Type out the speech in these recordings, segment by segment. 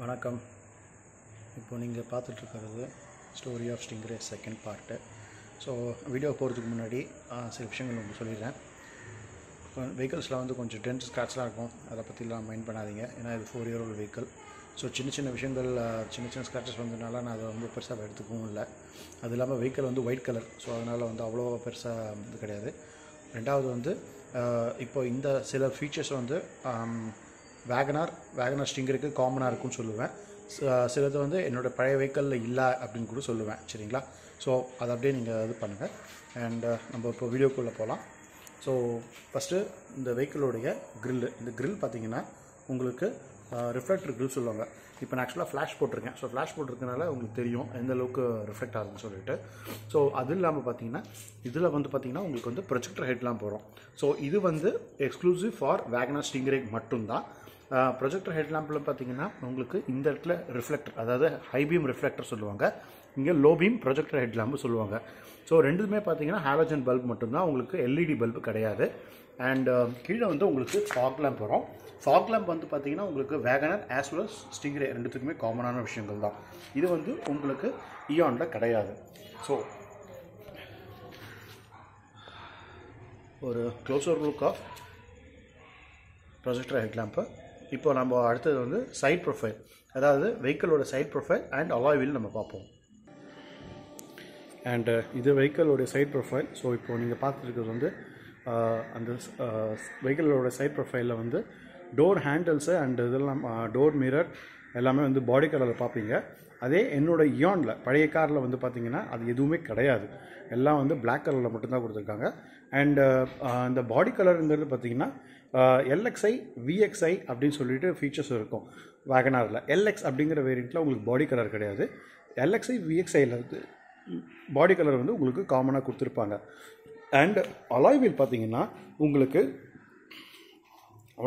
வணக்கம். இப்போ நீங்கள் பார்த்துட்ருக்கிறது story of Stingray second part so video போகிறதுக்கு முன்னாடி சில விஷயங்கள் உங்களுக்கு சொல்லிடுறேன். வெஹிக்கல்ஸில் வந்து கொஞ்சம் டென்ஸ் ஸ்க்ராட்ச்லாம் இருக்கும். அதை பற்றிலாம் மைண்ட் பண்ணாதீங்க. ஏன்னா இது four year old vehicle so சின்ன சின்ன விஷயங்கள் சின்ன சின்ன ஸ்க்ராச்சஸ் வந்ததுனால நான் அதை ரொம்ப பெருசாக எடுத்துக்கவும் இல்லை. அது இல்லாமல் வெஹிக்கல் வந்து ஒயிட் கலர் ஸோ அதனால் வந்து அவ்வளோ பெருசாக இது கிடையாது. ரெண்டாவது வந்து இப்போ இந்த சில ஃபீச்சர்ஸ் வந்து வேகனார் வேகனார் ஸ்டிங்கருக்கு காமனாக இருக்கும்னு சொல்லுவேன். சிலது வந்து என்னோடய பழைய வெஹிக்கலில் இல்லை அப்படின்னு கூட சொல்லுவேன் சரிங்களா? ஸோ அதை அப்படியே நீங்கள் இது பண்ணுங்கள் அண்ட் uh, நம்ம இப்போ வீடியோக்குள்ளே போகலாம் ஸோ ஃபஸ்ட்டு இந்த வெஹிக்கிளோடைய க்ரில்லு இந்த க்ரில் பார்த்தீங்கன்னா உங்களுக்கு uh, ரிஃப்ளெக்டர் க்ரில் சொல்லுவாங்க. இப்போ நான் ஆக்சுவலாக ஃப்ளாஷ் போட்டிருக்கேன். ஸோ ஃப்ளாஷ் போட்டிருக்கனால உங்களுக்கு தெரியும் எந்த அளவுக்கு ரிஃப்ளெக்ட் ஆகுதுன்னு சொல்லிட்டு. ஸோ அது இல்லாமல் பார்த்தீங்கன்னா இதில் வந்து பார்த்தீங்கன்னா உங்களுக்கு வந்து ப்ரொஜெக்டர் ஹெட்லாம் போகிறோம் ஸோ இது வந்து எக்ஸ்க்ளூசிவ் ஃபார் வேகனா ஸ்டிங்கரேக் மட்டும்தான். ப்ரொஜெக்டர் ஹெட் லேம்பில் பார்த்தீங்கன்னா உங்களுக்கு இந்த இடத்துல ரிஃப்ளெக்டர் அதாவது ஹை பீம் ரிஃப்ளெக்டர் சொல்லுவாங்க. இங்கே low beam projector head lamp சொல்லுவாங்க. ஸோ ரெண்டுமே பார்த்தீங்கன்னா ஹாலஜன் பல்ப் மட்டும்தான். உங்களுக்கு எல்இடி பல்பு கிடையாது. அண்ட் கீழே வந்து உங்களுக்கு ஃபாக் லேம்ப் வரும். ஃபாக் லேம்ப் வந்து பார்த்தீங்கன்னா உங்களுக்கு வேகனர் ஆஸ் வெல் ஸ்டிங்கரே ரெண்டுத்துக்குமே காமனான விஷயங்கள் தான். இது வந்து உங்களுக்கு இயானில் கிடையாது. ஸோ ஒரு closer look of projector headlamp இப்போ நம்ம அடுத்தது வந்து சைட் ப்ரொஃபைல் அதாவது வெஹிக்கிளோட சைட் ப்ரொஃபைல் அண்ட் அலாய்வில் நம்ம பார்ப்போம். அண்டு uh, இது வெஹிக்கிளோட சைட் ப்ரொஃபைல் ஸோ இப்போ நீங்கள் பார்த்துருக்கிறது வந்து uh, அந்த வெஹிக்கிளோட சைட் ப்ரொஃபைலில் வந்து டோர் ஹேண்டில்ஸு அண்ட் இதெல்லாம் uh, டோர் மிரர் எல்லாமே வந்து பாடி கலரில் பார்ப்பீங்க. அதே என்னோட இயானில் பழைய காரில் வந்து பார்த்திங்கன்னா அது எதுவுமே கிடையாது. எல்லாம் வந்து பிளாக் கலரில் மட்டும்தான் கொடுத்துருக்காங்க. அண்டு uh, இந்த பாடி கலருங்கிறது பார்த்தீங்கன்னா எல்எக்ஸ்ஐ விஎக்ஸ்ஐ அப்படின்னு சொல்லிட்டு ஃபீச்சர்ஸ் இருக்கும் வேகனாரில். எல்எக்ஸ் அப்படிங்கிற வேரியண்ட்டில் உங்களுக்கு பாடி கலர் கிடையாது. எல்எக்ஸ்ஐ விஎக்ஸ்ஐயில் வந்து பாடி கலர் வந்து உங்களுக்கு காமனாக கொடுத்துருப்பாங்க. அண்ட் அலாய்வில் பார்த்திங்கன்னா பார்த்தீங்கன்னா உங்களுக்கு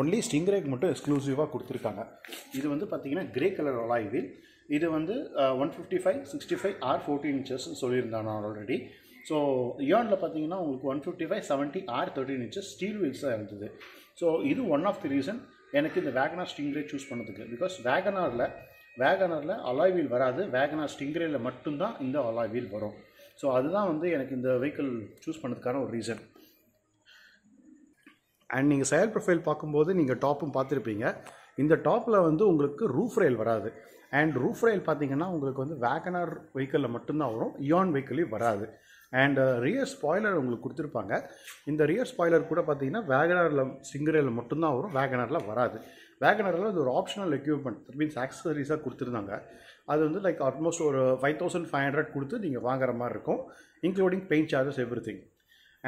ஒன்லி ஸ்டிங்ரேக் மட்டும் எக்ஸ்க்ளூசிவாக கொடுத்துருக்காங்க. இது வந்து பார்த்திங்கன்னா கிரே கலர் அலாய் வீல் இது வந்து one fifty five sixty five R fourteen இன்ச்சஸ்னு சொல்லியிருந்தேன் நான் ஆல்ரெடி ஸோ இயானில் பார்த்தீங்கன்னா உங்களுக்கு one fifty five seventy R thirteen inches steel வீல்ஸாக இருந்தது. ஸோ இது ஒன் ஆஃப் தி ரீசன் எனக்கு இந்த வேகனார் ஸ்டிங்ரே சூஸ் பண்ணதுக்கு. பிகாஸ் வேகனாரில் வேகனாரில் அலாய் வீல் வராது. வேகனார் ஸ்டிங்ரேயில் மட்டும்தான் இந்த அலாய் வீல் வரும். ஸோ அதுதான் வந்து எனக்கு இந்த வெஹிக்கிள் சூஸ் பண்ணதுக்கான ஒரு ரீசன் அண்ட் நீங்கள் செயல் ப்ரொஃபைல் பார்க்கும்போது நீங்கள் டாப்பும் பார்த்துருப்பீங்க. இந்த டாப்பில் வந்து உங்களுக்கு ரூஃப் ரயில் வராது. அண்ட் ரூஃப் ரயில் பார்த்தீங்கன்னா உங்களுக்கு வந்து வேகனார் வெஹிக்கிளில் மட்டும்தான் வரும். இயான் வெஹிக்கிளையும் வராது. அண்ட் ரியர் ஸ்பாய்லர் உங்களுக்கு கொடுத்துருப்பாங்க. இந்த ரியர் ஸ்பாய்லர் கூட பார்த்தீங்கன்னா வேகனாரில் சிங்கரில் மட்டும்தான் வரும். வேகனாரில் வராது. வேகனரில் அது ஒரு ஆப்ஷனல் எக்யூப்மெண்ட் மீன்ஸ் ஆக்சசரிஸாக கொடுத்துருந்தாங்க. அது வந்து லைக் ஆல்மோஸ்ட் ஒரு ஃபைவ் தௌசண்ட் ஃபைவ் ஹண்ட்ரட் கொடுத்து நீங்கள் வாங்குற மாதிரி இருக்கும். Including paint charges everything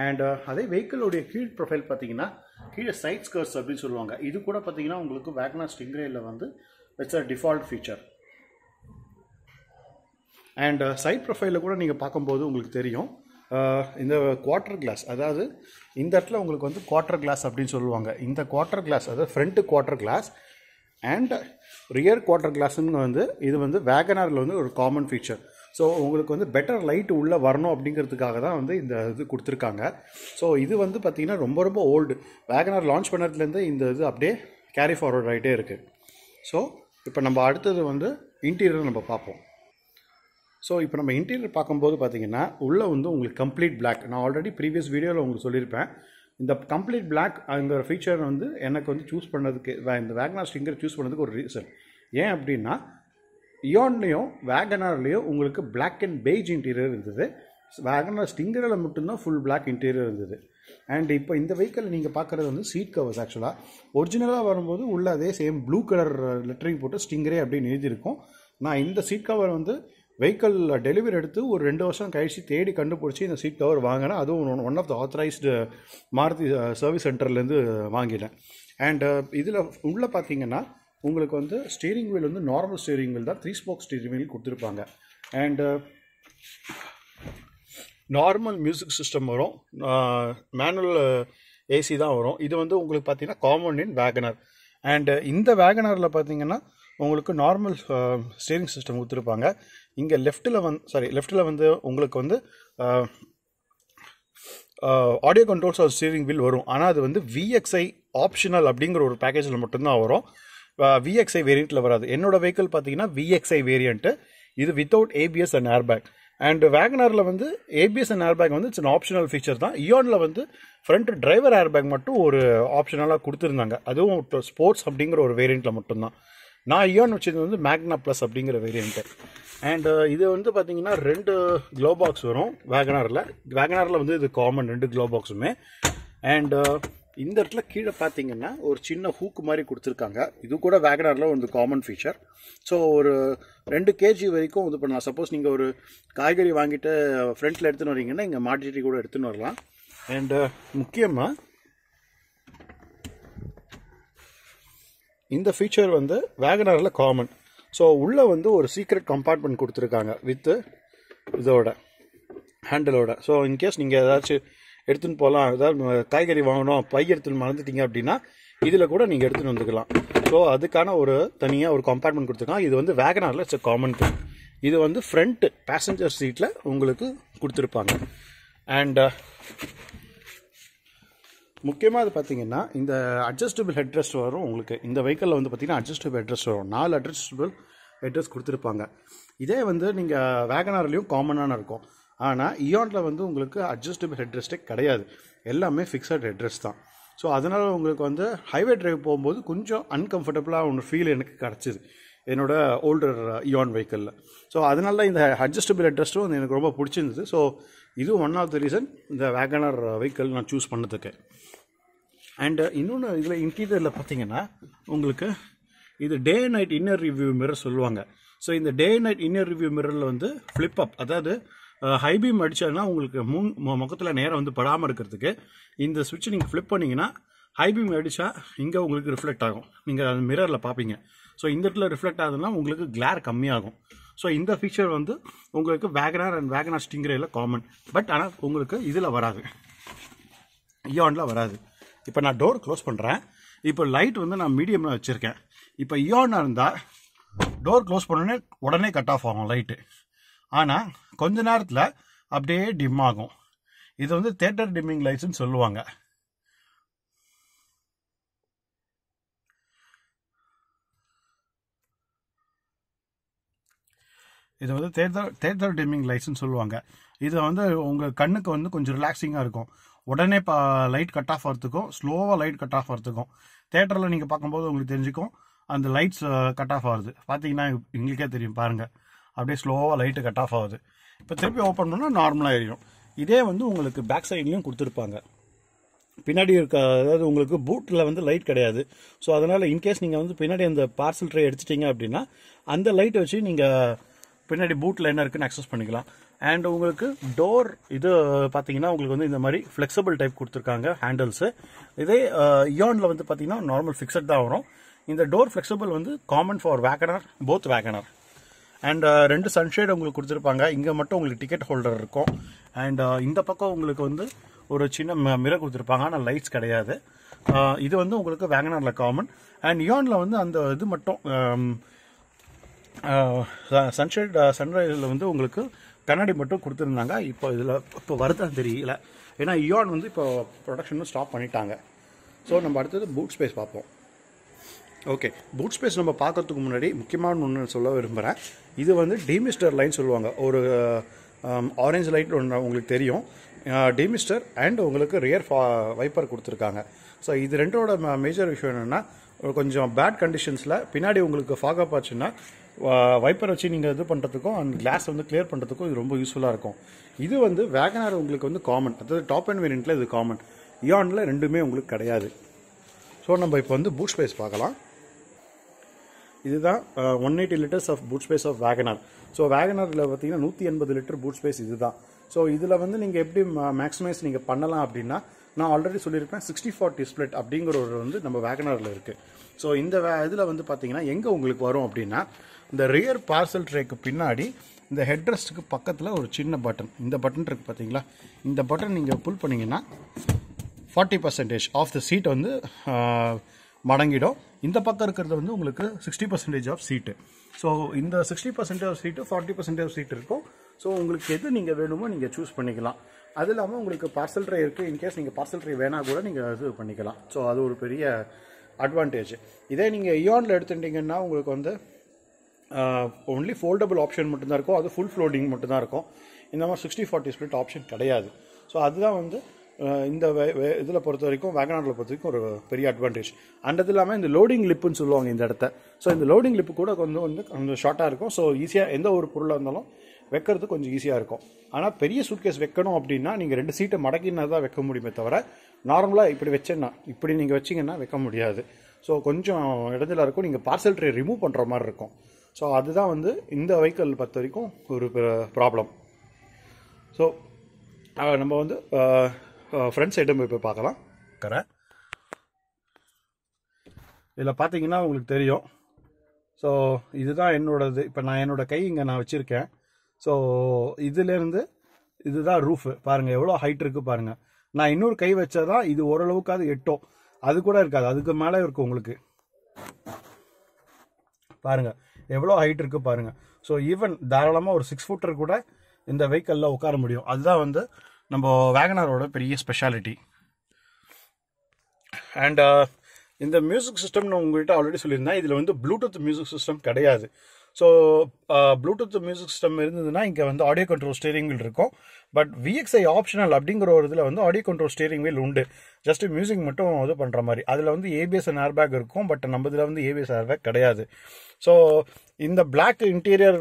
and அதே வெஹிக்கிளோடைய கீழ் ப்ரொஃபைல் பார்த்தீங்கன்னா கீழே சைட் ஸ்கர்ஸ் அப்படின்னு சொல்லுவாங்க. இது கூட பார்த்தீங்கன்னா உங்களுக்கு வேக்னா ஸ்டிங்ரேயில் வந்து it's a default feature and side ப்ரொஃபைலில் கூட நீங்கள் பார்க்கும்போது உங்களுக்கு தெரியும். Uh, இந்த குவார்ட்டர் கிளாஸ் அதாவது இந்த இடத்துல உங்களுக்கு வந்து குவார்ட்டர் கிளாஸ் அப்படின்னு சொல்லுவாங்க. இந்த குவார்ட்டர் கிளாஸ் அதாவது front quarter glass and rear quarter கிளாஸ்னு வந்து இது வந்து வேகனாரில் வந்து ஒரு காமன் ஃபீச்சர் ஸோ உங்களுக்கு வந்து பெட்டர் லைட் உள்ளே வரணும் அப்படிங்கிறதுக்காக தான் வந்து இந்த இது கொடுத்துருக்காங்க. ஸோ இது வந்து பார்த்திங்கன்னா ரொம்ப ரொம்ப ஓல்டு வேகனார் லான்ச் பண்ணதுலேருந்து இந்த இது அப்படியே கேரி ஃபார்வர்ட் ஆகிட்டே இருக்குது ஸோ இப்போ நம்ம அடுத்தது வந்து இன்டீரியர் நம்ம பார்ப்போம். ஸோ இப்போ நம்ம இன்டீரியர் பார்க்கும்போது பார்த்தீங்கன்னா உள்ளே வந்து உங்களுக்கு கம்ப்ளீட் பிளாக் நான் ஆல்ரெடி ப்ரீவியஸ் வீடியோவில் உங்களுக்கு சொல்லியிருப்பேன். இந்த கம்ப்ளீட் பிளாக் அந்த ஃபீச்சர் வந்து எனக்கு வந்து சூஸ் பண்ணதுக்கு இந்த வேகனார் ஸ்டிங்கர் சூஸ் பண்ணதுக்கு ஒரு ரீசன் ஏன் அப்படின்னா இயோன்லேயும் வேகனார்லேயும் உங்களுக்கு பிளாக் அண்ட் பெய்ஜ் இன்டீரியர் இருந்தது. வேகனார் ஸ்டிங்கரில் மட்டும்தான் ஃபுல் பிளாக் இன்டீரியர் இருந்தது. அண்ட் இப்போ இந்த வெஹிக்கிள் நீங்கள் பார்க்குறது வந்து சீட் கவர்ஸ் ஆக்சுவலாக ஒரிஜினலாக வரும்போது உள்ள அதே சேம் ப்ளூ கலர் லெட்டரிங் போட்டு ஸ்டிங்கரே அப்படின்னு எழுதியிருக்கும். நான் இந்த சீட் கவர் வந்து வெஹிக்கிளில் டெலிவரி எடுத்து ஒரு ரெண்டு வருஷம் கழிச்சு தேடி கண்டுபிடிச்சி இந்த சீட் கவர் வாங்கினேன். அதுவும் one of the authorised Maruti uh, service சென்டர்லேருந்து வாங்கிட்டேன். அண்டு uh, இதில் உள்ளே பார்த்தீங்கன்னா உங்களுக்கு வந்து ஸ்டீரிங் வீல் வந்து நார்மல் ஸ்டீரிங் வீல் தான் த்ரீ ஸ்போக் ஸ்டீரிங் வீல் கொடுத்துருப்பாங்க. அண்டு நார்மல் மியூசிக் சிஸ்டம் வரும். மேனுவல் ஏசி uh, தான் வரும். இது வந்து உங்களுக்கு பார்த்தீங்கன்னா காமன் இன் வேகனர் அண்டு இந்த வேகனரில் பார்த்தீங்கன்னா உங்களுக்கு நார்மல் ஸ்டீரிங் uh, சிஸ்டம் கொடுத்துருப்பாங்க. இங்கே லெஃப்ட்டில் வந்து சாரி லெஃப்ட்டில் வந்து உங்களுக்கு வந்து audio controls or steering wheel வரும். ஆனால் அது வந்து விஎக்ஸ்ஐ ஆப்ஷனல் அப்படிங்கிற ஒரு பேக்கேஜில் மட்டும்தான் வரும். Uh, விஎக்ஸ்ஐ வேரியண்ட்டில் வராது. என்னோட வெஹிக்கிள் பார்த்தீங்கன்னா விஎக்ஸ்ஐ வேரியண்ட்டு இது without ABS and airbag and வேகனரில் வந்து ஏபிஎஸ் அண்ட் ஏர்பேக் வந்து இட்ஸ் ஆப்ஷனல் ஃபீச்சர் தான். இயோனில் வந்து ஃப்ரண்ட் டிரைவர் ஏர்பேக் மட்டும் ஒரு ஆப்ஷனலாக கொடுத்துருந்தாங்க. அதுவும் ஸ்போர்ட்ஸ் அப்படிங்கிற ஒரு வேரியண்ட்டில் மட்டும்தான். நான் இயான் வச்சது வந்து மேக்னா ப்ளஸ் அப்படிங்கிற வேரியண்ட்டு அண்டு uh, இது வந்து பார்த்தீங்கன்னா ரெண்டு க்ளோ பாக்ஸ் வரும் வேகனாரில் வேகனாரில் வந்து இது காமன் ரெண்டு க்ளோ பாக்ஸுமே அண்டு இந்த இடத்துல கீழே பார்த்தீங்கன்னா ஒரு சின்ன ஹூக் மாதிரி கொடுத்துருக்காங்க. இது கூட வேகனாரில் ஒரு காமன் ஃபீச்சர் ஸோ ஒரு ரெண்டு கேஜி வரைக்கும் இது பண்ணலாம். சப்போஸ் நீங்கள் ஒரு காய்கறி வாங்கிட்டு ஃப்ரண்ட்டில் எடுத்துன்னு வரீங்கன்னா இங்கே மாட்டிட்டு கூட எடுத்துன்னு வரலாம். அண்டு uh, முக்கியமாக இந்த ஃபீச்சர் வந்து வேகனாரில் காமன் ஸோ உள்ளே வந்து ஒரு சீக்ரெட் கம்பார்ட்மெண்ட் கொடுத்துருக்காங்க வித்து இதோட ஹேண்டிலோட ஸோ இன்கேஸ் நீங்கள் ஏதாச்சும் எடுத்துன்னு போகலாம் ஏதாவது காய்கறி வாங்கணும் பை எடுத்துன்னு மறந்துட்டீங்க அப்படின்னா இதில் கூட நீங்கள் எடுத்துன்னு வந்துக்கலாம். ஸோ அதுக்கான ஒரு தனியாக ஒரு கம்பார்ட்மெண்ட் கொடுத்துருக்காங்க. இது வந்து வேகனாரில் இட்ஸ் காமன் திங் இது வந்து ஃப்ரண்ட் பேசஞ்சர் சீட்டில் உங்களுக்கு கொடுத்துருப்பாங்க. அண்ட் முக்கியமாக அது பார்த்தீங்கன்னா இந்த அட்ஜஸ்டபிள் ஹெட்ரெஸ்ட் வரும். உங்களுக்கு இந்த வெஹிக்கிளில் வந்து பார்த்தீங்கன்னா அட்ஜஸ்டபிள் ஹெட்ரெஸ்ட் வரும். நாலு அட்ஜஸ்டபிள் ஹெட்ரெஸ்ட் கொடுத்துருப்பாங்க. இதே வந்து நீங்கள் வேகனார்லேயும் காமனான இருக்கும். ஆனால் இயானில் வந்து உங்களுக்கு அட்ஜஸ்டபிள் ஹெட்ரெஸ்ட்டே கிடையாது. எல்லாமே ஃபிக்ஸட் ஹெட்ரெஸ் தான். ஸோ அதனால் உங்களுக்கு வந்து ஹைவே டிரைவ் போகும்போது கொஞ்சம் அன்கம்ஃபர்டபுளாக ஒன்று ஃபீல் எனக்கு கிடச்சிது. என்னோட ஓல்டர் இயான் வெஹிக்கிளில் ஸோ அதனால இந்த அட்ஜஸ்டபிள் ஹெட்ரெஸ்ட்டும் வந்து எனக்கு ரொம்ப பிடிச்சிருந்தது. ஸோ இதுவும் ஒன் ஆஃப் த ரீசன் இந்த வேகனர் வெஹிக்கிள் நான் சூஸ் பண்ணதுக்கு. அண்ட் uh, இன்னொன்று இதில் இன்டீரியரில் பார்த்தீங்கன்னா உங்களுக்கு இது day night inner review mirror சொல்லுவாங்க. ஸோ இந்த டே நைட் இன்னர் ரிவ்யூ மிரரில் வந்து ஃப்ளிப் அப் அதாவது uh, ஹை பீம் உங்களுக்கு முன் முகத்தில் நேரம் வந்து படாமல் இருக்கிறதுக்கு இந்த சுவிட்சை நீங்கள் ஃப்ளிப் பண்ணிங்கன்னா ஹை பீம் அடித்தா இங்கே உங்களுக்கு ரிஃப்ளெக்ட் ஆகும். நீங்கள் அந்த மிரரில் பார்ப்பீங்க ஸோ இந்த இடத்துல ரிஃப்ளெக்ட் ஆகுதுன்னா உங்களுக்கு கிளார் கம்மியாகும். ஸோ இந்த ஃபீச்சர் வந்து உங்களுக்கு Wagon R and Wagon R ஸ்டிங்கரேல common but ஆனால் உங்களுக்கு இதில் வராது. இயானில் வராது. இப்போ நான் டோர் க்ளோஸ் பண்ணுறேன் இப்போ லைட் வந்து நான் மீடியமில் வச்சுருக்கேன். இப்போ இயோனாக இருந்தால் டோர் க்ளோஸ் பண்ணோடனே உடனே கட் ஆஃப் ஆகும் லைட்டு ஆனால் கொஞ்ச நேரத்தில் அப்படியே டிம் ஆகும். இது வந்து தேட்டர் டிம்மிங் லைட்ஸ்னு சொல்லுவாங்க. இது வந்து தேட்டர் தேட்டர் டிம்மிங் லைட்ஸ்னு சொல்லுவாங்க. இது வந்து உங்கள் கண்ணுக்கு வந்து கொஞ்சம் ரிலாக்ஸிங்காக இருக்கும். உடனே இப்போ லைட் கட் ஆஃப் ஆகிறதுக்கும் ஸ்லோவாக லைட் கட் ஆஃப் ஆகிறதுக்கும் தேட்டரில் நீங்கள் பார்க்கும்போது உங்களுக்கு தெரிஞ்சுக்கும் அந்த லைட்ஸ் கட் ஆஃப் ஆகுது. பார்த்தீங்கன்னா எங்களுக்கே தெரியும் பாருங்கள் அப்படியே ஸ்லோவாக லைட்டு கட் ஆஃப் ஆகுது. இப்போ திருப்பி ஓப்பன் பண்ணால் நார்மலாக எரியும். இதே வந்து உங்களுக்கு பேக் சைட்லேயும் கொடுத்துருப்பாங்க. பின்னாடி இருக்க அதாவது உங்களுக்கு பூட்டில் வந்து லைட் கிடையாது. ஸோ அதனால் இன்கேஸ் நீங்கள் வந்து பின்னாடி அந்த பார்சல் ட்ரே எடுத்துட்டீங்க அப்படின்னா அந்த லைட்டை வச்சு நீங்கள் பின்னாடி பூட்டில் என்ன இருக்குன்னு அக்சஸ் பண்ணிக்கலாம். அண்ட் உங்களுக்கு டோர் இது பார்த்தீங்கன்னா உங்களுக்கு வந்து இந்த மாதிரி ஃப்ளெக்சிபிள் டைப் கொடுத்துருக்காங்க ஹேண்டில்ஸு இதே uh, இயானில் வந்து பார்த்தீங்கன்னா நார்மல் ஃபிக்ஸட் தான் வரும். இந்த டோர் ஃப்ளெக்சிபிள் வந்து common for WagonR both WagonR and ரெண்டு சன்ஷேட் உங்களுக்கு கொடுத்துருப்பாங்க. இங்கே மட்டும் உங்களுக்கு டிக்கெட் ஹோல்டர் இருக்கும். அண்ட் uh, இந்த பக்கம் உங்களுக்கு வந்து ஒரு சின்ன மிரர் கொடுத்துருப்பாங்க. ஆனால் லைட்ஸ் கிடையாது. Uh, இது வந்து உங்களுக்கு வேகனரில் காமன் அண்ட் இயானில் வந்து அந்த இது மட்டும் um, சன்ஷேட் சன்ரைஸில் வந்து உங்களுக்கு கண்ணாடி மட்டும் கொடுத்துருந்தாங்க. இப்போ இதில் இப்போ வருதான்னு தெரியல. ஏன்னா இயான் வந்து இப்போ ப்ரொடக்ஷனும் ஸ்டாப் பண்ணிட்டாங்க. ஸோ நம்ம அடுத்தது பூட் ஸ்பேஸ் பார்ப்போம். ஓகே பூட் ஸ்பேஸ் நம்ம பார்க்கறதுக்கு முன்னாடி முக்கியமான ஒன்று சொல்ல விரும்புகிறேன் இது வந்து டிமிஸ்டர் லைன் சொல்லுவாங்க. ஒரு ஆரஞ்சு லைட் ஒன்று உங்களுக்கு தெரியும். டிமிஸ்டர் அண்ட் உங்களுக்கு ரியர் ஃபா வைப்பர் கொடுத்துருக்காங்க. ஸோ இது ரெண்டோட மேஜர் விஷயம் என்னென்னா கொஞ்சம் பேட் கண்டிஷன்ஸில் பின்னாடி உங்களுக்கு ஃபாகப் ஆச்சுன்னா வைப்பர் வச்சு நீங்கள் இது பண்ணுறதுக்கும் அண்ட் கிளாஸ் வந்து கிளியர் பண்ணுறதுக்கும் இது ரொம்ப யூஸ்ஃபுல்லாக இருக்கும். இது வந்து வேகனார் உங்களுக்கு வந்து காமன் அதாவது டாப் அண்ட் வேரியண்ட்டில் இது காமன் இயானில் ரெண்டுமே உங்களுக்கு கிடையாது. ஸோ நம்ம இப்போ வந்து பூட் ஸ்பேஸ் பார்க்கலாம். இதுதான் one eighty litres of boot space of WagonR so வேகனாரில் பார்த்தீங்கன்னா நூற்றி எண்பது லிட்டர் பூட் ஸ்பேஸ் இதுதான். ஸோ இதில் வந்து நீங்கள் எப்படி மேக்ஸிமைஸ் நீங்கள் பண்ணலாம் அப்படின்னா நான் ஆல்ரெடி சொல்லியிருப்பேன் சிக்ஸ்டி ஃபார்ட்டி ஸ்ப்ளிட் அப்படிங்கிற ஒரு வந்து நம்ம வேகனாரில் இருக்குது ஸோ இந்த வே இதில் வந்து பார்த்தீங்கன்னா எங்கே உங்களுக்கு வரும் அப்படின்னா இந்த ரியர் பார்சல் ட்ரேக்கு பின்னாடி இந்த ஹெட்ரஸ்ட்டுக்கு பக்கத்தில் ஒரு சின்ன பட்டன் இந்த பட்டன் இருக்குது பார்த்தீங்களா இந்த பட்டன் நீங்கள் புல் பண்ணிங்கன்னா forty percentage of the seat வந்து மடங்கிடும். இந்த பக்கம் இருக்கிறது வந்து உங்களுக்கு sixty percentage of seat so இந்த sixty percentage of seat forty percentage of seat இருக்கும். ஸோ உங்களுக்கு எது நீங்கள் வேணுமோ நீங்கள் சூஸ் பண்ணிக்கலாம். அது இல்லாமல் உங்களுக்கு பார்சல் ட்ரை இருக்குது இன்கேஸ் நீங்கள் பார்சல் ட்ரை வேணால் கூட நீங்கள் இது பண்ணிக்கலாம். ஸோ அது ஒரு பெரிய அட்வான்டேஜ் இதே நீங்கள் இயானில் எடுத்துட்டிங்கன்னா உங்களுக்கு வந்து ஒன்லி ஃபோல்டபுள் ஆப்ஷன் மட்டும்தான் இருக்கும். அது ஃபுல் ஃப்ளோடிங் மட்டும்தான் இருக்கும். இந்த மாதிரி சிக்ஸ்டி ஃபார்ட்டி ஸ்பிளிட் ஆப்ஷன் கிடையாது. ஸோ அதுதான் வந்து இந்த இந்த இதில் பொறுத்த வரைக்கும் வேகனாரில் பொறுத்த வரைக்கும் ஒரு பெரிய அட்வான்டேஜ் அண்ட் அது இல்லாமல் இந்த லோடிங் லிப்புன்னு சொல்லுவாங்க இந்த இடத்த. ஸோ இந்த லோடிங் லிப்பு கூட கொஞ்சம் வந்து கொஞ்சம் ஷார்ட்டாக இருக்கும். ஸோ ஈஸியாக எந்த ஒரு பொருளாக இருந்தாலும் வைக்கிறது கொஞ்சம் ஈஸியாக இருக்கும். ஆனால் பெரிய சூட்கேஸ் வைக்கணும் அப்படின்னா நீங்கள் ரெண்டு சீட்டை மடக்கினா தான் வைக்க முடியுமே தவிர நார்மலாக இப்படி வச்சேன்னா இப்படி நீங்கள் வச்சிங்கன்னா வைக்க முடியாது. ஸோ கொஞ்சம் இடத்துல இருக்கும். நீங்கள் பார்சல் ட்ரே ரிமூவ் பண்ணுற மாதிரி இருக்கும். ஸோ அதுதான் வந்து இந்த வெஹிக்கிள் பொறுத்த வரைக்கும் ஒரு ப்ராப்ளம் ஸோ நம்ம வந்து ஃப்ரண்ட் சைடும் போய் போய் பார்க்கலாம். கரை. இதில் பார்த்தீங்கன்னா உங்களுக்கு தெரியும். ஸோ இதுதான் என்னோடது. இப்போ நான் என்னோடய கை இங்கே நான் வச்சுருக்கேன். ஸோ இதுலேருந்து இதுதான் ரூஃபு பாருங்கள் எவ்வளோ ஹைட் இருக்குது பாருங்கள் நான் இன்னொரு கை வச்சாதான் இது ஓரளவுக்காவது எட்டும். அது கூட இருக்காது. அதுக்கு மேலே இருக்கும் உங்களுக்கு. பாருங்கள் எவ்வளோ ஹைட் இருக்கு பாருங்க. ஸோ ஈவன் தாராளமாக ஒரு சிக்ஸ் ஃபுட்டர் கூட இந்த வெஹிக்கலில் உட்கார முடியும். அதுதான் வந்து நம்ம வேகனாரோட பெரிய ஸ்பெஷாலிட்டி அண்ட் uh, இந்த மியூசிக் சிஸ்டம்னு உங்கள்கிட்ட ஆல்ரெடி சொல்லியிருந்தேன். இதில் வந்து ப்ளூடூத் மியூசிக் சிஸ்டம் கிடையாது. ஸோ ப்ளூடூத் மியூசிக் சிஸ்டம் இருந்ததுன்னா இங்கே வந்து ஆடியோ கண்ட்ரோல் ஸ்டேரிங் வீல் இருக்கும். பட் விஎக்ஸ்ஐ ஆப்ஷனல் அப்படிங்கிற ஒரு இதில் வந்து ஆடியோ கண்ட்ரோல் ஸ்டேரிங் வீல் உண்டு. ஜஸ்ட் மியூசிக் மட்டும் இது பண்ணுற மாதிரி. அதில் வந்து ஏபிஎஸ் அண்ட் ஏர்பேக் இருக்கும் பட் நம்ம இதில் வந்து ஏபிஎஸ் ஏர்பேக் கிடையாது. ஸோ இந்த பிளாக் இன்டீரியர்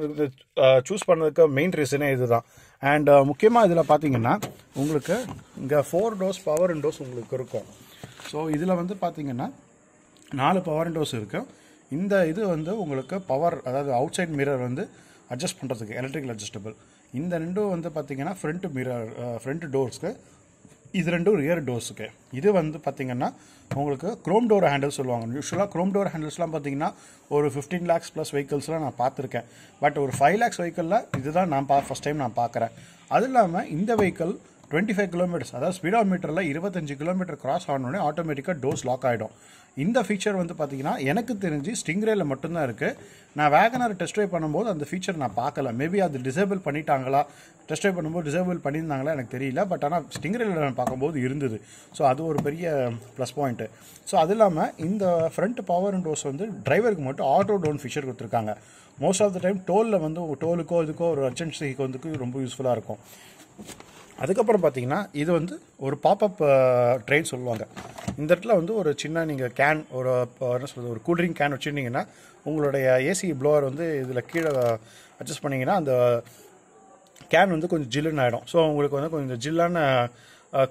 சூஸ் பண்ணதுக்கு மெயின் ரீசனே இதுதான். அண்ட் uh, முக்கியமாக இதில் பார்த்தீங்கன்னா உங்களுக்கு இங்கே ஃபோர் டோஸ் பவர் டோஸ் உங்களுக்கு இருக்கும். ஸோ இதில் வந்து பார்த்தீங்கன்னா நாலு பவர் டோஸ் இருக்குது இந்த இது வந்து உங்களுக்கு பவர் அதாவது அவுட் சைட் மிரர் வந்து அட்ஜஸ்ட் பண்ணுறதுக்கு எலக்ட்ரிக்கல் அட்ஜஸ்டபிள் இந்த ரெண்டும் வந்து பார்த்திங்கன்னா ஃப்ரண்ட் மிரர் ஃப்ரண்ட் டோர்ஸ்க்கு இது ரெண்டும் ரியர் டோர்ஸுக்கு இது வந்து பார்த்தீங்கன்னா உங்களுக்கு க்ரோம் டோர் ஹேண்டில் சொல்லுவாங்க. யூஸ்வலாக க்ரோம் டோர் ஹேண்டில்ஸ்லாம் பார்த்தீங்கன்னா ஒரு ஃபிஃப்டீன் லேக்ஸ் ப்ளஸ் வெஹிக்கிள்ஸ்லாம் நான் பார்த்துருக்கேன் பட் ஒரு ஃபைவ் லேக்ஸ் வெஹிக்கிளில் இதுதான் நான் பா ஃபஸ்ட் டைம் நான் பார்க்குறேன் அது இல்லாமல் இந்த வெஹிக்கிள் டுவெண்ட்டி ஃபைவ் கிலோமீட்டர்ஸ் அதாவது ஸ்பீடோ மீட்டரில் இருபத்தஞ்சு கிலோமீட்டர் கிராஸ் ஆனோடனே ஆட்டோமேட்டிக்காக டோஸ் லாக் ஆகிடும் இந்த ஃபீச்சர் வந்து பார்த்தீங்கன்னா எனக்கு தெரிஞ்சு ஸ்டிங்ரேல மட்டும்தான் இருக்குது நான் வேகனர் டெஸ்ட் ட்ரைவ் பண்ணும்போது அந்த ஃபீச்சர் நான் பார்க்கல. மேபி அது டிசேபிள் பண்ணிட்டாங்களா? டெஸ்ட் ட்ரைவ் பண்ணும்போது டிசேபிள் பண்ணியிருந்தாங்களா எனக்கு தெரியல. பட் ஆனால் ஸ்டிங்ரேல நான் பார்க்கும்போது இருந்தது. ஸோ அது ஒரு பெரிய ப்ளஸ் பாயிண்ட்டு ஸோ அது இல்லாமல் இந்த ஃப்ரண்ட் பவர் டோஸ் வந்து டிரைவருக்கு மட்டும் ஆட்டோ டோன் ஃபீச்சர் கொடுத்துருக்காங்க. மோஸ்ட் ஆஃப் த டைம் டோலில் வந்து டோலுக்கோ இதுக்கோ ஒரு அர்ஜென்சிக்கு வந்து ரொம்ப யூஸ்ஃபுல்லாக இருக்கும். அதுக்கப்புறம் பார்த்தீங்கன்னா இது வந்து ஒரு பாப்பப் ட்ரெயின் சொல்லுவாங்க. இந்த இடத்துல வந்து ஒரு சின்ன நீங்கள் கேன் ஒரு என்ன சொல்கிறது ஒரு கூல்ட்ரிங்க் கேன் வச்சுருந்தீங்கன்னா உங்களுடைய ஏசி ப்ளோவர் வந்து இதில் கீழே அட்ஜஸ்ட் பண்ணிங்கன்னா அந்த கேன் வந்து கொஞ்சம் ஜில்லுன்னு ஆகிடும் ஸோ உங்களுக்கு வந்து கொஞ்சம் ஜில்லான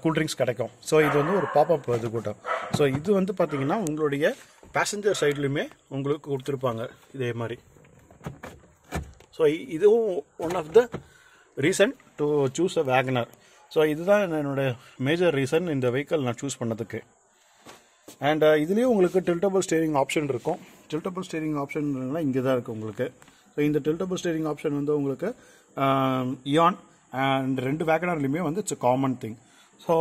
கூல்ட்ரிங்க்ஸ் கிடைக்கும். ஸோ இது வந்து ஒரு பாப்அப் இது கூட்டம் ஸோ இது வந்து பார்த்தீங்கன்னா உங்களுடைய பேசஞ்சர் சைட்லையுமே உங்களுக்கு கொடுத்துருப்பாங்க. இதே மாதிரி. ஸோ இதுவும் one of the reason to choose a WagonR. So இதுதான் என்னோட மேஜர் ரீசன் இந்த வெஹிக்கிள் நான் சூஸ் பண்ணதுக்கு. அண்ட் uh, இதுலேயும் உங்களுக்கு டில்டபிள் ஸ்டேரிங் ஆப்ஷன் இருக்கும். டில்டபிள் ஸ்டேரிங் ஆப்ஷன் இங்கே தான் இருக்குது உங்களுக்கு. ஸோ இந்த டில்டபிள் ஸ்டேரிங் ஆப்ஷன் வந்து உங்களுக்கு um, இயான் அண்ட் ரெண்டு வேகனர்லையுமே வந்து இட்ஸ் காமன் திங் ஸோ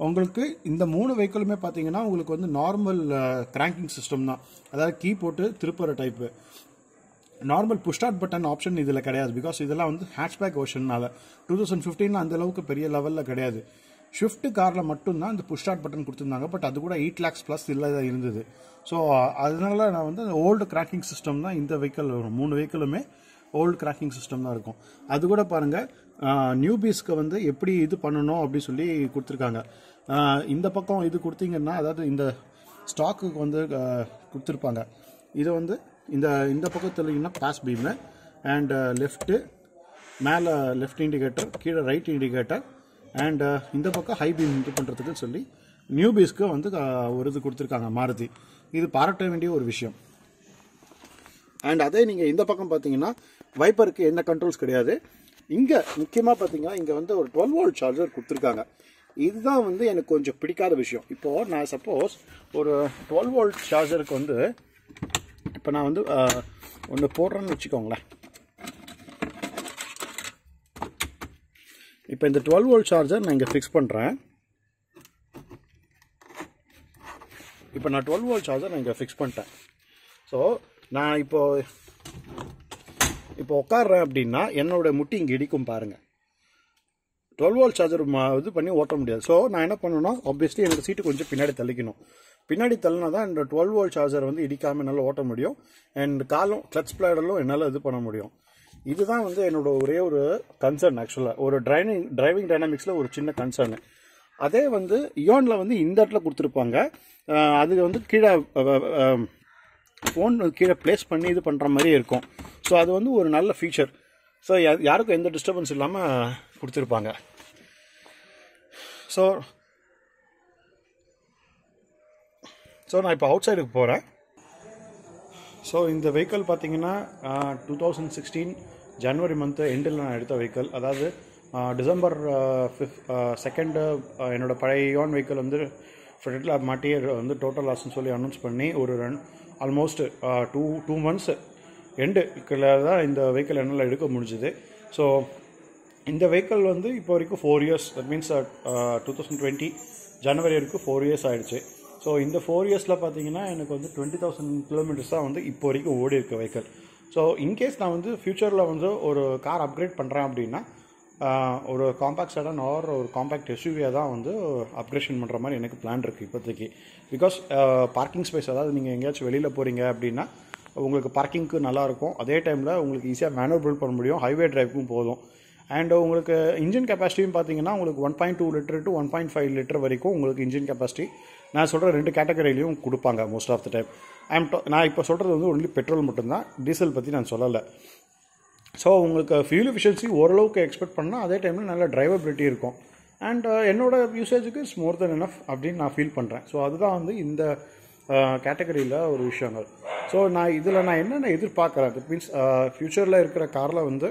உங்களுக்கு இந்த மூணு வெஹிக்கிளுமே பார்த்தீங்கன்னா உங்களுக்கு வந்து நார்மல் கிராங்கிங் சிஸ்டம் தான். அதாவது கீ போட்டு திருப்புற type normal push start button option இதில் கிடையாது. பிகாஸ் இதெல்லாம் வந்து ஹேட்ச்பேக் வெர்ஷன்னால டூ தௌசண்ட் ஃபிஃப்டீன் அந்த அளவுக்கு பெரிய லெவலில் கிடையாது. ஷிஃப்ட் காரில் மட்டும்தான் இந்த புஷ் ஸ்டார்ட் பட்டன் கொடுத்துருந்தாங்க. பட் அது கூட எயிட் லேக்ஸ் ப்ளஸ் இல்லை இருந்தது. ஸோ அதனால நான் வந்து ஓல்டு கிராக்கிங் சிஸ்டம் தான் இந்த வெஹிக்கல் வரும். மூணு வெஹிக்கிளுமே ஓல்டு கிராக்கிங் சிஸ்டம் தான் இருக்கும். அது கூட பாருங்கள் நியூபீஸ்க்கு வந்து எப்படி இது பண்ணணும் அப்படி சொல்லி கொடுத்துருக்காங்க. இந்த பக்கம் இது கொடுத்தீங்கன்னா அதாவது இந்த ஸ்டாக்குக்கு வந்து கொடுத்துருப்பாங்க. இதை வந்து இந்த இந்த பக்கத்துலங்கன்னா பாஸ் பீமு அண்ட் லெஃப்ட்டு மேலே லெஃப்ட் இண்டிகேட்டர் கீழே ரைட் இண்டிகேட்டர் அண்ட் இந்த பக்கம் ஹை பீம் இது பண்ணுறதுக்கு சொல்லி நியூ பீஸ்க்கு வந்து uh, ஒரு இது கொடுத்துருக்காங்க மாருதி. இது பாராட்ட வேண்டிய ஒரு விஷயம். அண்ட் அதே நீங்கள் இந்த பக்கம் பார்த்தீங்கன்னா வைப்பருக்கு எந்த கண்ட்ரோல்ஸ் கிடையாது. இங்கே முக்கியமாக பார்த்தீங்கன்னா இங்கே வந்து ஒரு டுவெல் வோல்ட் சார்ஜர் கொடுத்துருக்காங்க. இதுதான் வந்து எனக்கு கொஞ்சம் பிடிக்காத விஷயம். இப்போது நான் சப்போஸ் ஒரு டுவெல் வோல்ட் சார்ஜருக்கு வந்து இப்போ நான் வந்து ஒன்று போடுறேன்னு வச்சுக்கோங்களேன். இப்போ இந்த டுவெல் வோல்ட் சார்ஜர் நான் இங்கே ஃபிக்ஸ் பண்ணுறேன் இப்போ நான் டுவெல் வோல்ட் சார்ஜர் நான் இங்கே ஃபிக்ஸ் பண்ணிட்டேன். ஸோ நான் இப்போ இப்போ உட்காடுறேன் அப்படின்னா என்னோட முட்டி இங்கே இடிக்கும் பாருங்கள் டுவெல் வோல்ட் சார்ஜர் இது பண்ணி ஓட்ட முடியாது. ஸோ நான் என்ன பண்ணணும்னா ஆப்வியஸ்லி என்னோட சீட்டு கொஞ்சம் பின்னாடி தள்ளிக்கணும். பின்னாடி தள்ளினா தான் இந்த டுவெல் வோல்ட் சார்ஜர் வந்து இடிக்காமல் என்னால் ஓட்ட முடியும். அண்ட் காலும் கிளச் பிளாடலும் என்னால் இது பண்ண முடியும். இதுதான் வந்து என்னோட ஒரே ஒரு கன்சர்ன் ஆக்சுவலாக ஒரு டிரைவிங் டிரைவிங் டைனாமிக்ஸில் ஒரு சின்ன கன்சர்னு அதே வந்து இயோனில் வந்து இந்த இடத்துல கொடுத்துருப்பாங்க. அது வந்து கீழே ஃபோன் கீழே ப்ளேஸ் பண்ணி இது பண்ணுற மாதிரி இருக்கும். ஸோ அது வந்து ஒரு நல்ல ஃபீச்சர் ஸோ யாருக்கும் எந்த டிஸ்டர்பன்ஸ் இல்லாமல் கொடுத்துருப்பாங்க. ஸோ ஸோ நான் இப்போ அவுட் சைடுக்கு போகிறேன் ஸோ இந்த வெஹிக்கிள் பார்த்தீங்கன்னா two thousand sixteen January month எண்டில் நான் எடுத்த வெஹிக்கிள் அதாவது டிசம்பர் ஃபிஃப்த் செகண்டு என்னோட பழைய யோன் வெஹிக்கிள் வந்து ஃப்ரெண்டில் மாட்டி வந்து டோட்டல் லாஸ்ன்னு சொல்லி அனௌன்ஸ் பண்ணி ஒரு run almost two two months எண்டுக்குள்ள தான் இந்த வெஹிக்கிள் என்னால் எடுக்க முடிஞ்சுது. ஸோ இந்த வெஹிக்கிள் வந்து இப்போ வரைக்கும் four years that means two thousand twenty ஜனவரி வரைக்கும் ஃபோர் இயர்ஸ் ஆகிடுச்சு ஸோ இந்த ஃபோர் இயர்ஸில் பார்த்தீங்கன்னா எனக்கு வந்து டுவெண்ட்டி தௌசண்ட் கிலோமீட்டர்ஸ் தான் வந்து இப்போ வரைக்கும் ஓடி இருக்க வெஹிக்கல் ஸோ இன்கேஸ் நான் வந்து ஃப்யூச்சரில் வந்து ஒரு கார் அப்கிரேட் பண்ணுறேன் அப்படின்னா ஒரு காம்பேக்ட் சடன் ஆர் ஒரு காம்பேக்ட் எஸ்யூவியாக தான் வந்து அப்கிரேஷன் பண்ணுற மாதிரி எனக்கு பிளான் இருக்குது இப்போதைக்கு. பிகாஸ் பார்க்கிங் ஸ்பேஸ் அதாவது நீங்கள் எங்கேயாச்சும் வெளியில் போகிறீங்க அப்படின்னா உங்களுக்கு பார்க்கிங்க்கு நல்லாயிருக்கும் அதே டைமில் உங்களுக்கு ஈஸியாக மேனுவல் பண்ண முடியும். ஹைவே டிரைவுக்கும் போதும். அண்ட் உங்களுக்கு இன்ஜின் கெப்பாசிட்டியும் பார்த்தீங்கன்னா உங்களுக்கு one point two litre to one point five litre வரைக்கும் உங்களுக்கு இன்ஜின் கெப்பாசிட்டி நான் சொல்கிற ரெண்டு கேட்டகரியிலையும் கொடுப்பாங்க most of the time I'm நான் இப்போ சொல்கிறது வந்து ஒன்லி பெட்ரோல் மட்டும்தான். டீசல் பற்றி நான் சொல்லலை. ஸோ உங்களுக்கு ஃபியூல் எஃபிஷியன்சி ஓரளவுக்கு எக்ஸ்பெக்ட் பண்ணால் அதே டைமில் நல்ல டிரைவபிலிட்டி இருக்கும். அண்ட் uh, என்னோட யூசேஜுக்கு இட்ஸ் மோர் தென் எனஃப் அப்படின்னு நான் ஃபீல் பண்ணுறேன் ஸோ அதுதான் வந்து இந்த uh, கேட்டகரியில் ஒரு விஷயங்கள். ஸோ நான் இதில் நான் என்னென்ன எதிர்பார்க்குறேன்? தட் மீன்ஸ் ஃப்யூச்சரில் uh, இருக்கிற காரில் வந்து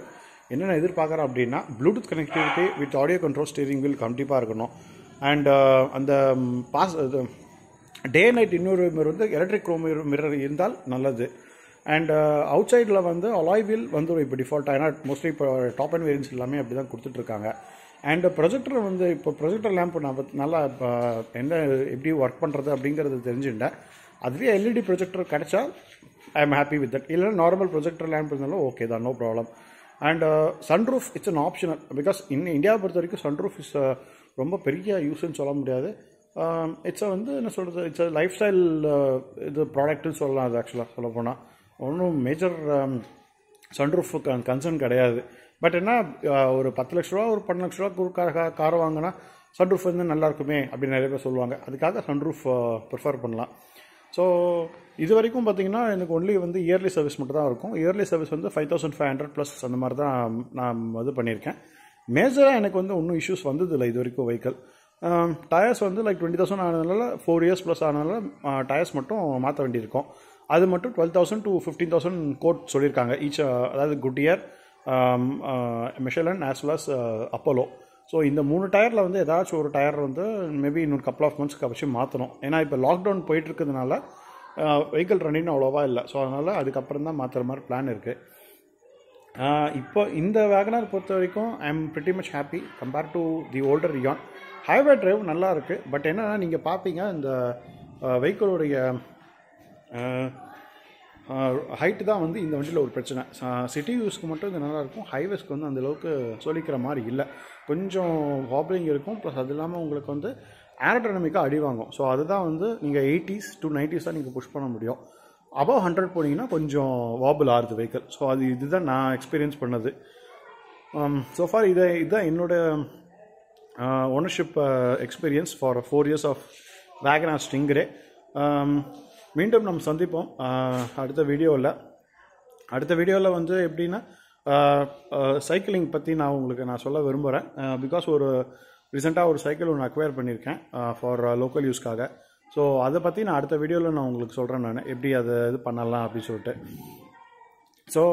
என்னென்ன எதிர்பார்க்குறேன் அப்படின்னா Bluetooth connectivity with audio control steering wheel கண்டிப்பாக இருக்கணும். அண்ட் uh, அந்த பாஸ் டே நைட் இன்னொரு மிரர் வந்து எலக்ட்ரிக் க்ரோம் மிரர் இருந்தால் நல்லது. அண்ட் அவுட் சைடில் வந்து அலாய் வந்துடும் இப்போ டிஃபால்ட்டாக ஏன்னா மோஸ்ட்லி இப்போ டாப் அண்ட் வேரியன்ஸ் எல்லாமே அப்படி தான் கொடுத்துட்ருக்காங்க அண்ட் ப்ரொஜெக்டர் வந்து இப்போ ப்ரொஜெக்டர் லேம்ப் நான் நல்லா இப்போ என்ன எப்படி ஒர்க் பண்ணுறது அப்படிங்கிறது தெரிஞ்சுட்டேன் அதுவே எல்இடி ப்ரொஜெக்டர் கிடச்சா I am happy with that இல்லைனா நார்மல் ப்ரொஜெக்டர் லேம்ப் இருந்தாலும் ஓகே தான் no problem and sunroof it's an optional because in இந்தியாவை பொறுத்த வரைக்கும் சன்ரூஃப் இஸ் ரொம்ப பெரிய யூஸ்ன்னு சொல்ல முடியாது. இட்ஸ் வந்து என்ன சொல்கிறது இட்ஸ் லைஃப் ஸ்டைல் இது ப்ராடக்ட்னு சொல்லலாம் அது ஆக்சுவலாக சொல்ல போனால் ஒன்றும் மேஜர் சன்ரூஃப் கன்சர்ன் கிடையாது. பட் என்ன ஒரு பத்து லட்ச ரூபா ஒரு பன்னெண்டு லட்ச ரூபா ஒரு கார் கார் வாங்கினா சன்ரூஃப் வந்து நல்லா இருக்குமே அப்படின்னு நிறைய பேர் சொல்லுவாங்க. அதுக்காக சன்ரூஃப் ப்ரிஃபர் பண்ணலாம். ஸோ இது வரைக்கும் பார்த்தீங்கன்னா எனக்கு ஒன்லி வந்து இயர்லி சர்வீஸ் மட்டும் தான் இருக்கும். இயர்லி சர்வீஸ் வந்து five thousand five hundred plus அந்த மாதிரி தான் நான் இது பண்ணியிருக்கேன். மேஜராக எனக்கு வந்து ஒன்றும் இஷ்யூஸ் வந்ததில்லை இது வரைக்கும் வெஹிக்கல் டயர்ஸ் வந்து லைக் டுவெண்ட்டி தௌசண்ட் ஆனதுனால ஃபோர் இயர்ஸ் ப்ளஸ் ஆனதுனால டயர்ஸ் மட்டும் மாற்ற வேண்டியிருக்கும். அது மட்டும் twelve thousand to fifteen thousand quote சொல்லியிருக்காங்க. ஈச் அதாவது Goodyear Michelin as well as Apollo so இந்த மூணு டயரில் வந்து ஏதாச்சும் ஒரு டயர் வந்து மேபி இன்னொரு கப்பல் ஆஃப் மந்த்ஸ்க்கு வச்சு மாற்றணும் ஏன்னா இப்போ லாக்டவுன் போயிட்டு இருக்கிறதுனால வெஹிக்கிள் ரன்னிங் அவ்வளோவா இல்லை. ஸோ அதனால் அதுக்கப்புறம் தான் மாற்றுற மாதிரி பிளான் இருக்குது இப்போ இந்த வேகனார் பொறுத்த வரைக்கும் I am pretty much happy compare to the older Ryan highway drive நல்லா இருக்குது பட் என்னென்னா நீங்கள் பார்ப்பீங்க இந்த வெஹிக்கிளுடைய ஹைட்டு தான் வந்து இந்த வண்டியில் ஒரு பிரச்சனை. சிட்டி யூஸ்க்கு மட்டும் இது நல்லாயிருக்கும் ஹைவேஸ்க்கு வந்து அந்த அளவுக்கு சொல்லிக்கிற மாதிரி இல்லை. கொஞ்சம் வாப்ளிங் இருக்கும் ப்ளஸ் அது இல்லாமல் உங்களுக்கு வந்து ஏரோடைனமிக்காக அடி வாங்கும். ஸோ அதுதான் வந்து நீங்கள் எயிட்டிஸ் டு நைன்டிஸ் தான் நீங்கள் புஷ் பண்ண முடியும். அபவ் ஹண்ட்ரட் போனீங்கன்னா கொஞ்சம் வாபிள் ஆகுது வெஹிக்கிள் ஸோ அது இதுதான் நான் எக்ஸ்பீரியன்ஸ் பண்ணது. Um, ஸோஃபார் இதை இதுதான் என்னோடய ownership experience for four years of WagonR Stingray மீண்டும் நம்ம சந்திப்போம். Uh, அடுத்த வீடியோவில் அடுத்த வீடியோவில் வந்து எப்படின்னா uh, uh, சைக்கிளிங் பற்றி நான் உங்களுக்கு நான் சொல்ல விரும்புகிறேன் பிகாஸ் ஒரு ரீசெண்டாக ஒரு சைக்கிள் ஒன்று அக்வயர் பண்ணியிருக்கேன் ஃபார் லோக்கல் யூஸ்க்காக ஸோ அதை பற்றி நான் அடுத்த வீடியோவில் நான் உங்களுக்கு சொல்கிறேன் நான். எப்படி அதை இது பண்ணலாம் அப்படின்னு சொல்லிட்டு. ஸோ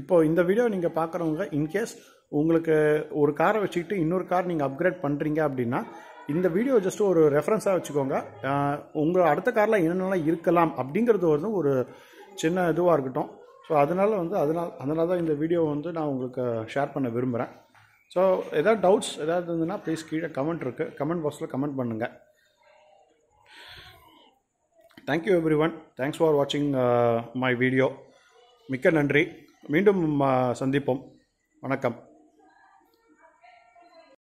இப்போ இந்த வீடியோ நீங்கள் பார்க்குறவங்க இன்கேஸ் உங்களுக்கு ஒரு காரை வச்சுக்கிட்டு இன்னொரு கார் நீங்கள் அப்கிரேட் பண்ணுறீங்க அப்படின்னா இந்த வீடியோ ஜஸ்ட் ஒரு ரெஃபரன்ஸாக வச்சுக்கோங்க. உங்கள் அடுத்த காரில் என்னென்னலாம் இருக்கலாம் அப்படிங்கிறது வந்து ஒரு சின்ன இதுவாக இருக்கட்டும். ஸோ அதனால் வந்து அதனால் அதனால தான் இந்த வீடியோ வந்து நான் உங்களுக்கு ஷேர் பண்ண விரும்புகிறேன் ஸோ எதாவது டவுட்ஸ் ஏதாவது இருந்ததுன்னா ப்ளீஸ் கீழே கமெண்ட் இருக்குது கமெண்ட் பாக்ஸில் கமெண்ட் பண்ணுங்கள் thank you everyone thanks for வாட்சிங் மை வீடியோ மிக்க நன்றி. மீண்டும் uh, சந்திப்போம். வணக்கம்.